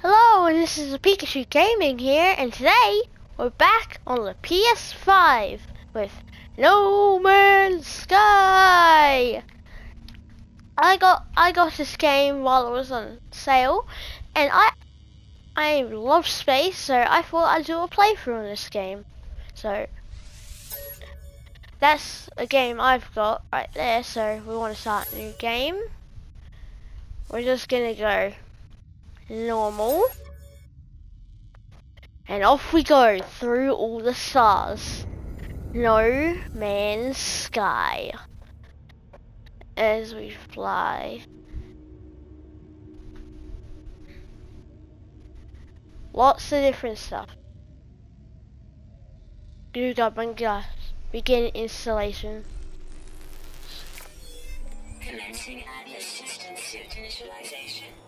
Hello, and this is Pikachu Gaming here, and today we're back on the PS5 with No Man's Sky. I got I got this game while it was on sale, and I I love space, so I thought I'd do a playthrough on this game. So that's a game I've got right there. So we want to start a new game. We're just gonna go normal. And off we go through all the stars. No man's sky. As we fly. Lots of different stuff. And gas. Begin installation. Commencing Atlas system suit initialization.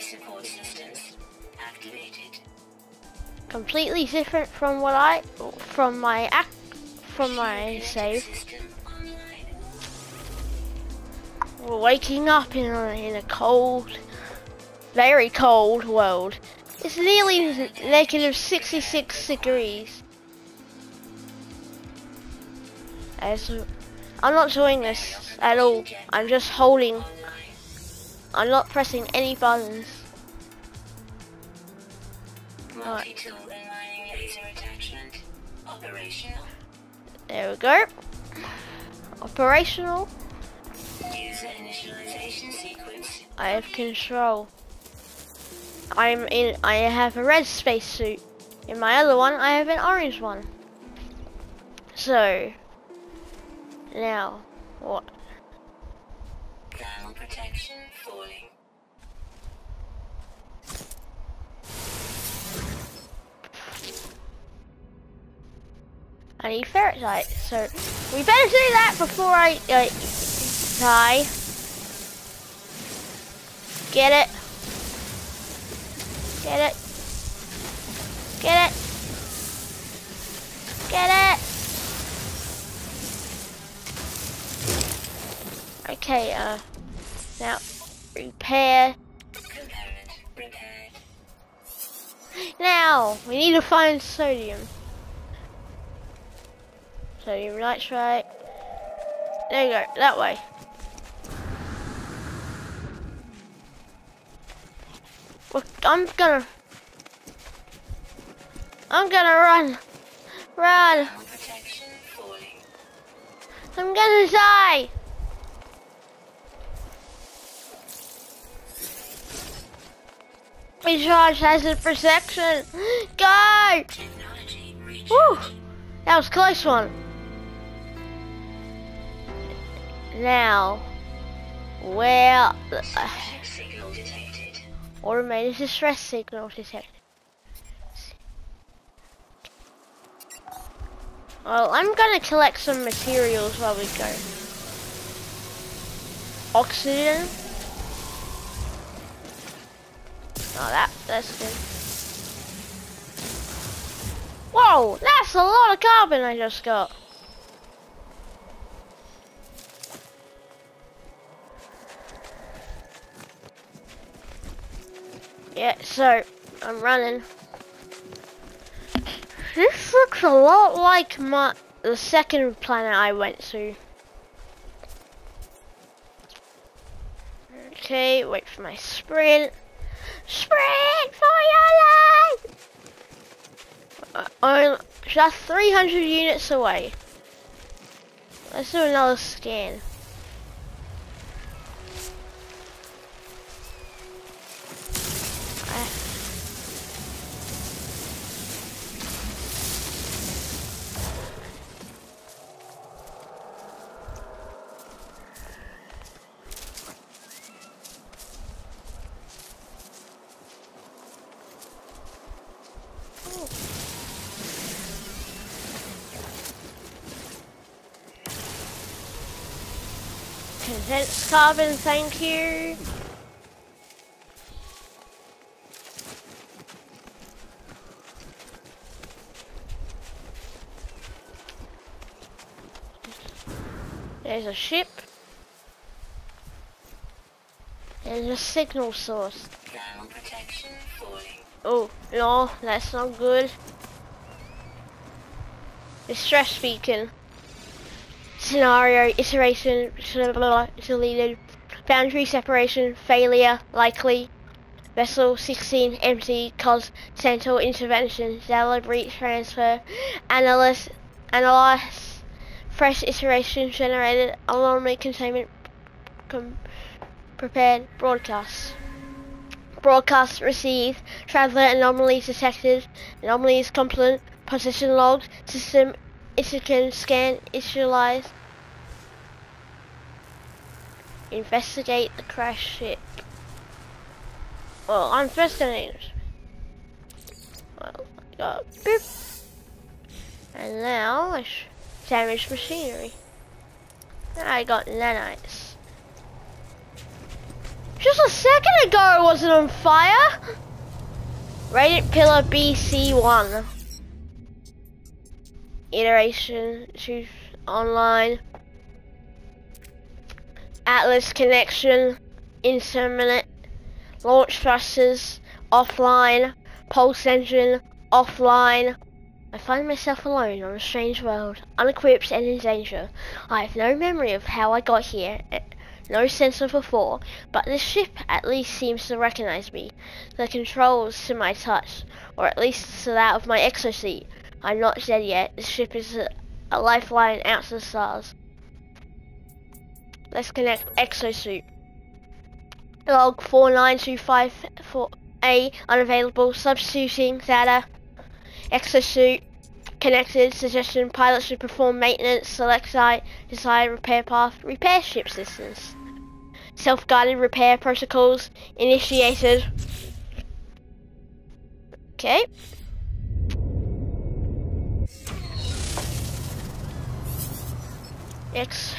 Support systems activated. Completely different from what I from my act from my save. We're waking up in a, in a cold, very cold world. It's nearly negative 66 degrees. As I'm not doing this at all. I'm just holding. I'm not pressing any buttons. Multi-tool and mining laser attachment. Operational. There we go. Operational. User initialization sequence. I have control. I'm in. I have a red spacesuit. In my other one, I have an orange one. So now, what? Thermal protection I need ferrite. So we better do that before I uh, die. Get it. Get it. Get it. Get it. Okay, uh, now repair. Now, we need to find sodium. Sodium right. There you go, that way. Look, I'm gonna... I'm gonna run. Run. I'm gonna die. Recharge has a protection. Go! Woo! That was a close one. Now, where automated distress signal detected. Well, I'm gonna collect some materials while we go. Oxygen. Oh, that that's good. Whoa, that's a lot of carbon I just got. Yeah, so I'm running. This looks a lot like my the second planet I went to. Okay, wait for my sprint. Sprint for your life! Uh, I'm just 300 units away. Let's do another scan. Condensed carbon, thank you. There's a ship. There's a signal source. Thermal protection falling. Oh, no, that's not good. Distress beacon. Scenario, iteration, deleted. Boundary separation, failure, likely. Vessel 16 empty, cause central intervention, Zella breach transfer, analyst, analyze, fresh iteration generated, anomaly containment com- prepared, broadcast. Broadcast received, traveler anomalies detected, anomalies complete, position logged, system Itikan scan initialized. Investigate the crash ship. Well, I'm first gonna. Well, got boop. And now, I damaged machinery. I got nanites. Just a second ago it wasn't on fire! Rated Pillar BC1. Iteration, choose online. Atlas connection, intermittent, launch thrusters, offline, pulse engine, offline. I find myself alone on a strange world, unequipped and in danger. I have no memory of how I got here, eh, no sense of before, but this ship at least seems to recognize me. The controls to my touch, or at least to that of my exosuit. I'm not dead yet. This ship is a, a lifeline out to the stars. Let's connect exosuit. Log 49254A unavailable. Substituting data. Exosuit connected. Suggestion pilot should perform maintenance. Select site. Decide repair path. Repair ship systems. Self-guided repair protocols initiated. Okay. Ex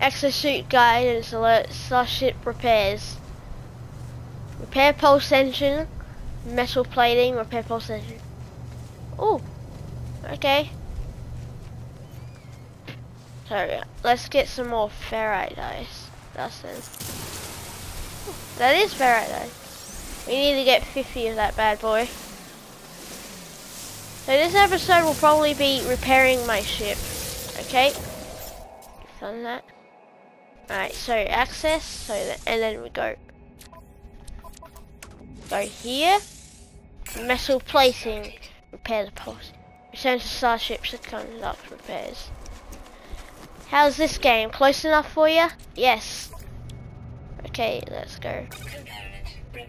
exosuit guidance alert. Starship repairs. Repair pulse engine. Metal plating. Repair pulse engine. Oh. Okay. So let's get some more ferrite dust. That's it. That is ferrite dust. We need to get 50 of that bad boy. So this episode will probably be repairing my ship. Okay. Done that. Alright, so access, so that, and then we go. Go here. Metal plating. Repair the pulse. Return to Starship to conduct repairs. How's this game? Close enough for you? Yes. Okay, let's go.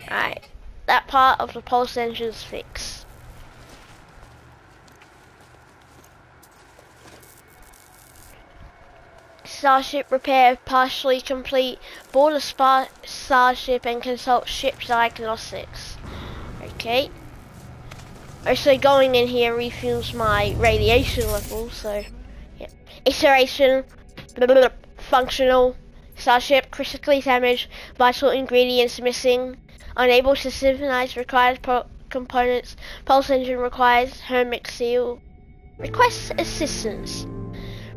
Alright, that part of the pulse engine's fixed. Starship repair partially complete. Board a spa starship and consult ship diagnostics. Okay. Oh, also going in here refuels my radiation level, so yeah. Iteration, blah, blah, blah, functional, starship critically damaged, vital ingredients missing, unable to synchronize required components, pulse engine requires hermetic seal, requests assistance.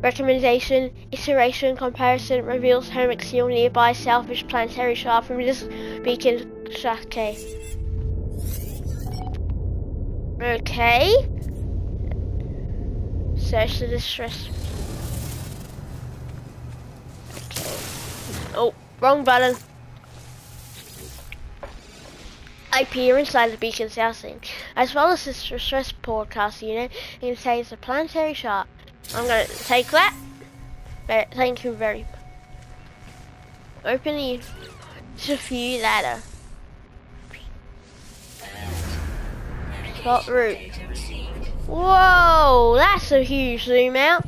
Recommendation, iteration comparison reveals hermetic seal nearby selfish planetary shard from this beacon okay. Okay. Search the distress. Okay. Oh, wrong button. IP are inside the beacon's housing, as well as this distress broadcast unit. It contains a planetary shard. I'm gonna take that. Thank you very much. Open the interview ladder. Spot route. Whoa, that's a huge zoom out.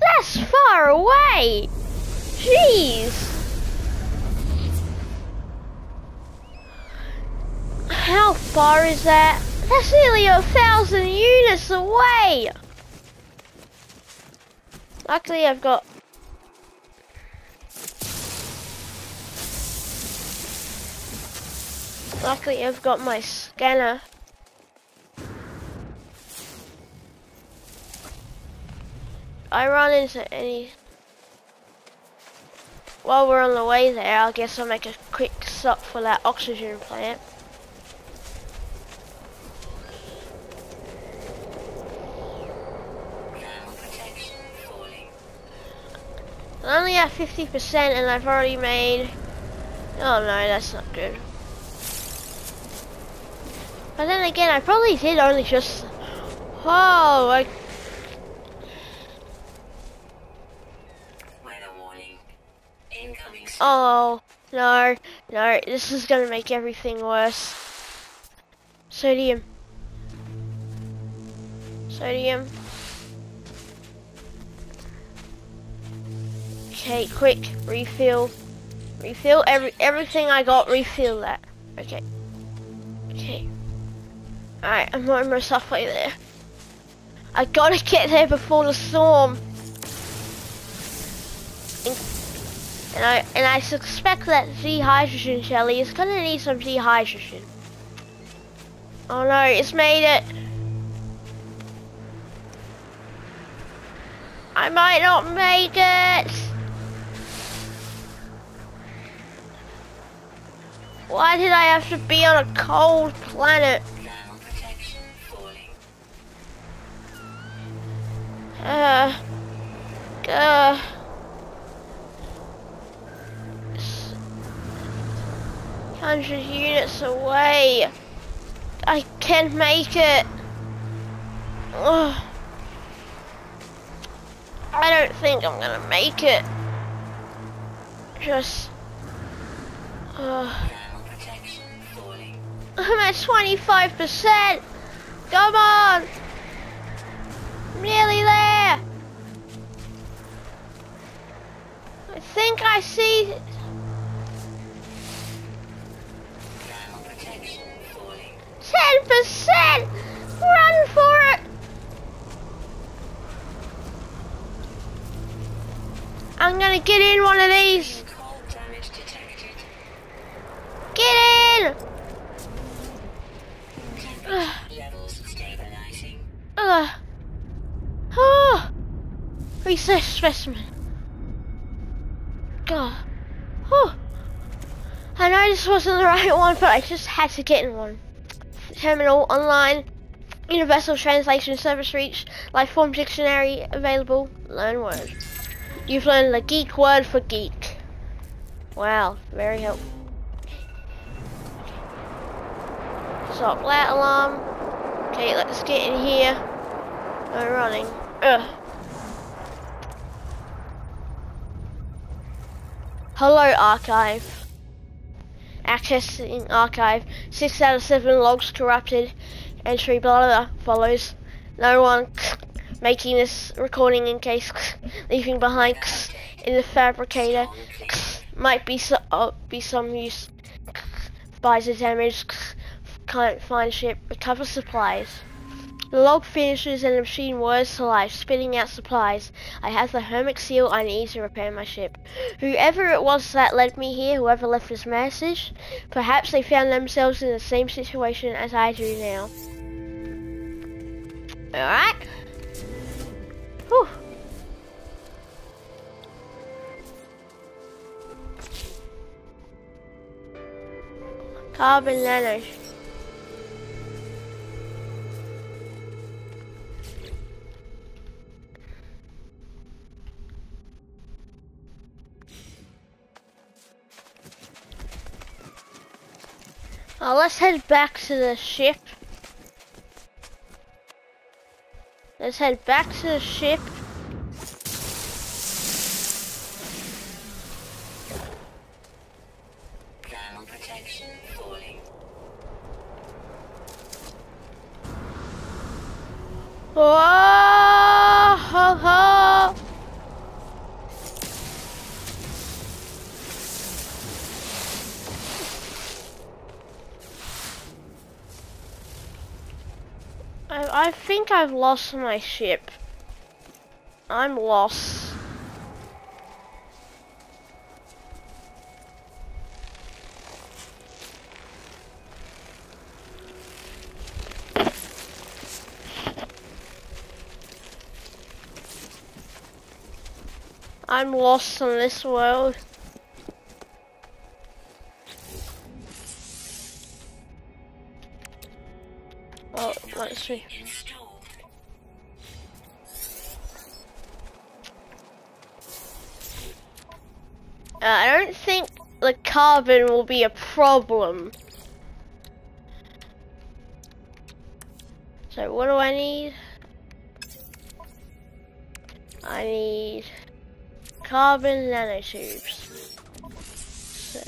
That's far away. Jeez. How far is that? That's nearly a thousand units away. Luckily, I've got. Luckily, I've got my scanner. I run into any. while we're on the way there, I guess I'll make a quick stop for that oxygen plant. I'm only at 50% and I've already made... Oh no, that's not good. But then again, I probably did only just... Oh, I... Weather warning. Incoming. Oh, no, no, this is gonna make everything worse. Sodium. Sodium. Okay, quick, refill. Refill every everything I got, refill that. Okay. Okay. Alright, I'm almost halfway there. I gotta get there before the storm. And I and I suspect that di-hydrogen jelly is gonna need some di-hydrogen. Oh no, it's made it. I might not make it. Why did I have to be on a cold planet? Uh, uh. Hundred units away. I can't make it. Ugh. I don't think I'm gonna make it. Just. Uh. I'm at 25%. Come on. I'm nearly there. I think I see. Thermal 10%! Run for it! I'm gonna get in one of these. Cold damage detected. Get in! Ugh. Oh! Research specimen. God. Oh. I know this wasn't the right one, but I just had to get in one. Terminal online. Universal Translation Service reached. Lifeform Dictionary available. Learn word. You've learned the geek word for geek. Wow, very helpful. Stop that alarm. Okay, let's get in here. No running. Ugh. Hello, archive. Accessing archive. Six out of seven logs corrupted. Entry blah blah blah follows. No one making this recording in case leaving behind in the fabricator might be so, uh, be some use. Buys the damage. Can't find ship. Recover supplies. The log finishes and the machine whirs to life, spitting out supplies. I have the hermetic seal I need to repair my ship. Whoever it was that led me here, whoever left this message, perhaps they found themselves in the same situation as I do now. Alright. Whew. Carbon nano. Let's head back to the ship. Let's head back to the ship. think I've lost my ship. I'm lost. I'm lost in this world. Oh, let's see. Carbon will be a problem. So what do I need? I need carbon nanotubes. So,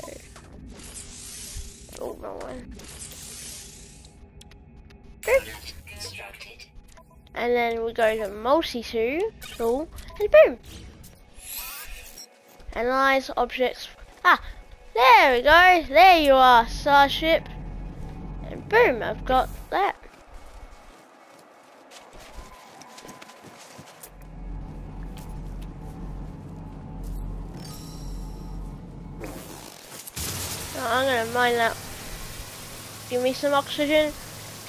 oh, wrong one. And then we go to multi-tool, tool, and boom. Analyze objects. Ah, there we go. There you are, Starship. And boom, I've got that. Oh, I'm gonna mine that. Give me some oxygen.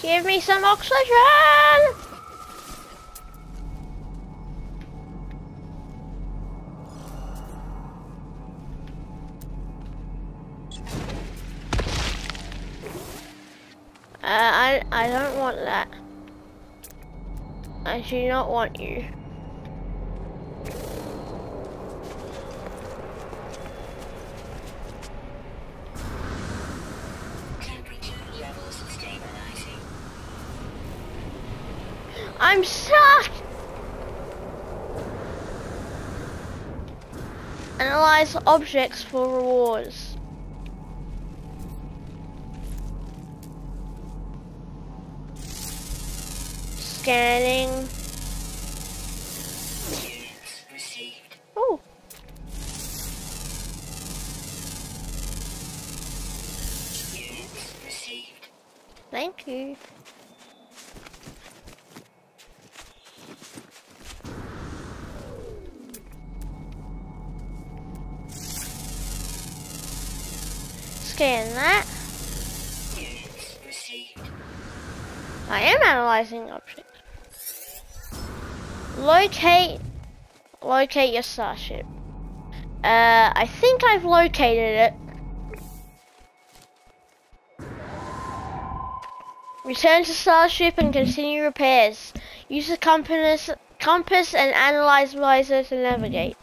Give me some oxygen! I I don't want that. I do not want you. I'm stuck! Analyze objects for rewards. Scanning. Oh, thank you. Scan that. I am analyzing objects. Locate, locate your starship. Uh, I think I've located it. Return to starship and continue repairs. Use the compass, compass and analyze visor to navigate.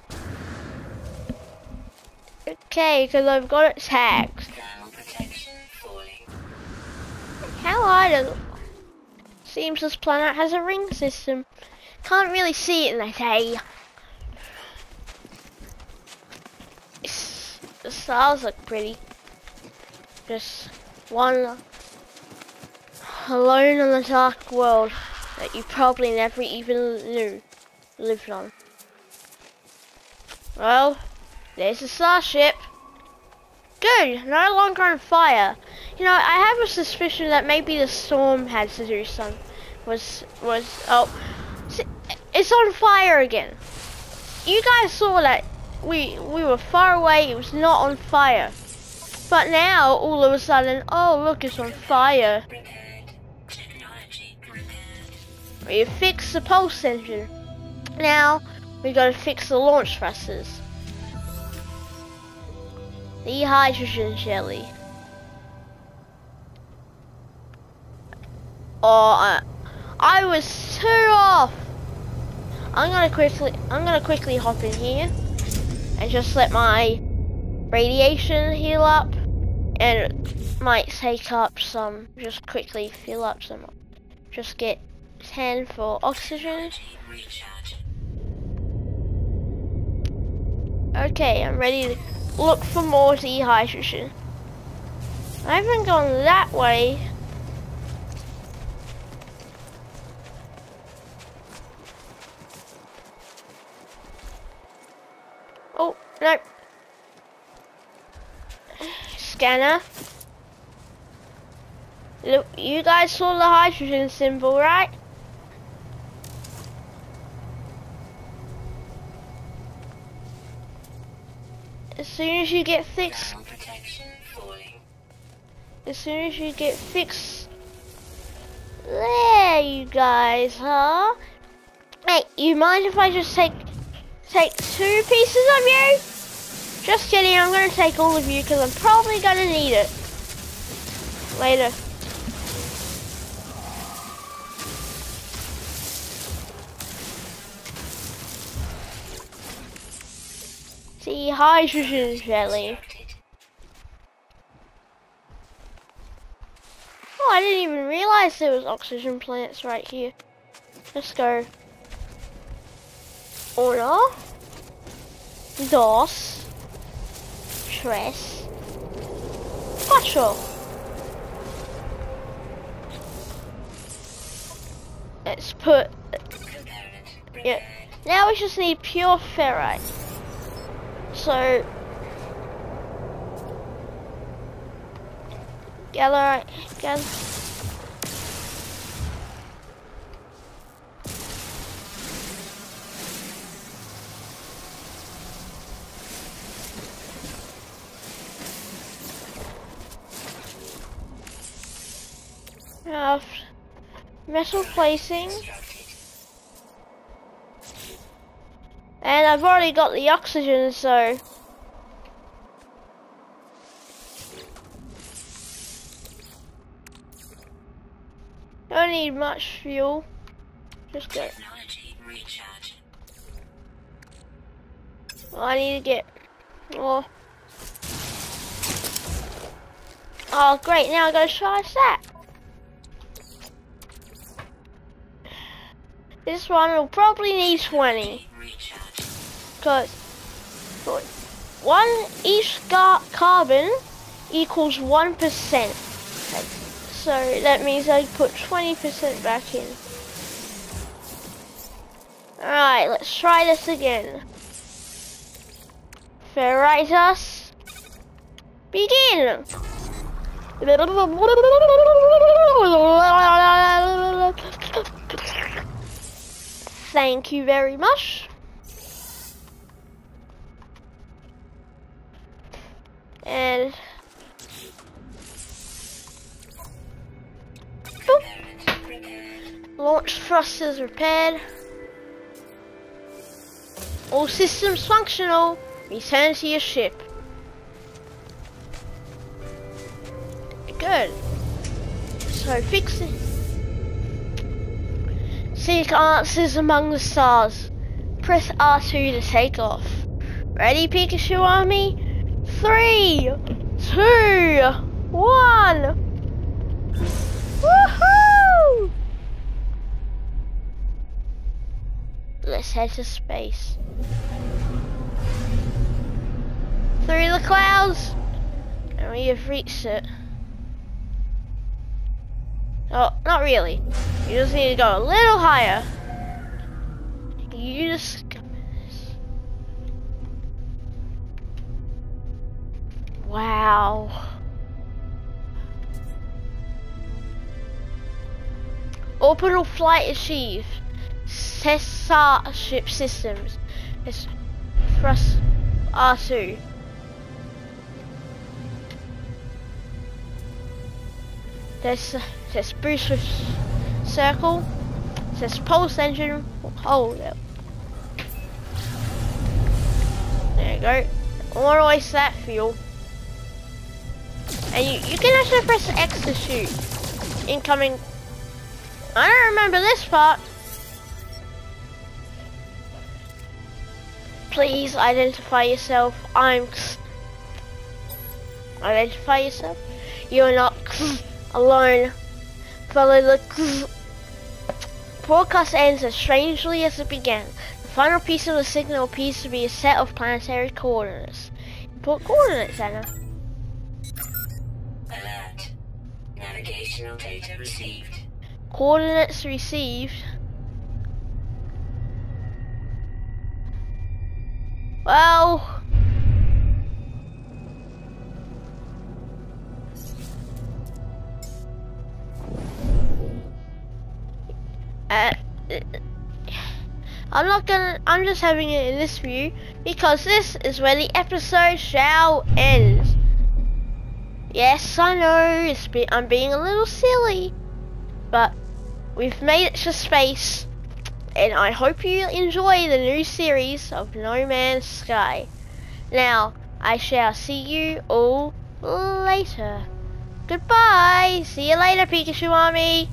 Okay, because I've got it tagged. How high does Seems this planet has a ring system. Can't really see it in the day. It's- The stars look pretty. Just one alone in the dark world that you probably never even knew lived on. Well, there's the starship. Good, no longer on fire. You know, I have a suspicion that maybe the storm had to do some. Was was oh, it's on fire again. You guys saw that we we were far away. It was not on fire, but now all of a sudden, oh look, it's on fire. We fixed the pulse engine. Now we got to fix the launch thrusters. The hydrogen jelly. Oh, I, I was too off. I'm gonna quickly, I'm gonna quickly hop in here and just let my radiation heal up, and it might take up some. Just quickly fill up some. Just get 10 for oxygen. Okay, I'm ready to look for more dehydration. I haven't gone that way. No. Scanner. Look, you guys saw the hydrogen symbol, right? As soon as you get fixed, Thermal protection falling. as soon as you get fixed, there you guys are. Hey, you mind if I just take take two pieces of you. Just kidding, I'm going to take all of you because I'm probably going to need it. Later. See, hydrogen jelly. Oh, I didn't even realize there was oxygen plants right here. Let's go. Uno. Dos. Tres. Cuatro. Let's put Yeah. Now we just need pure ferrite. So, gather, gather. Have metal placing. And I've already got the oxygen, so. Don't need much fuel. Just go. Recharge. I need to get more. Oh, great! Now I gotta charge that. This one will probably need 20. Because one each carbon equals one percent. So that means I put twenty percent back in. Alright, let's try this again. Ferritus. Begin! Thank you very much. And boop, launch thrusters repaired. All systems functional. Return to your ship. Good. So fix it. Seek answers among the stars. Press R2 to take off. Ready, Pikachu Army? Three, two, one. Woohoo! Let's head to space. Through the clouds, and we have reached it. Oh, not really. You just need to go a little higher. You just. Wow. Orbital flight achieved. Cesar ship systems. It's thrust R2. There's there's with circle. There's pulse engine. Oh, Hold it. There you go. I waste that fuel. And you, you can actually press X to shoot. Incoming. I don't remember this part. Please identify yourself. I'm. Identify yourself. You're not alone. Follow the. Broadcast ends as strangely as it began. The final piece of the signal appears to be a set of planetary coordinates. Put coordinates, Anna. Alert. Navigational data received. Coordinates received. Well. Uh, I'm not gonna, I'm just having it in this view because this is where the episode shall end. Yes, I know, it's be, I'm being a little silly, but we've made it to space, and I hope you enjoy the new series of No Man's Sky. Now, I shall see you all later. Goodbye. See you later, Pikachu Army.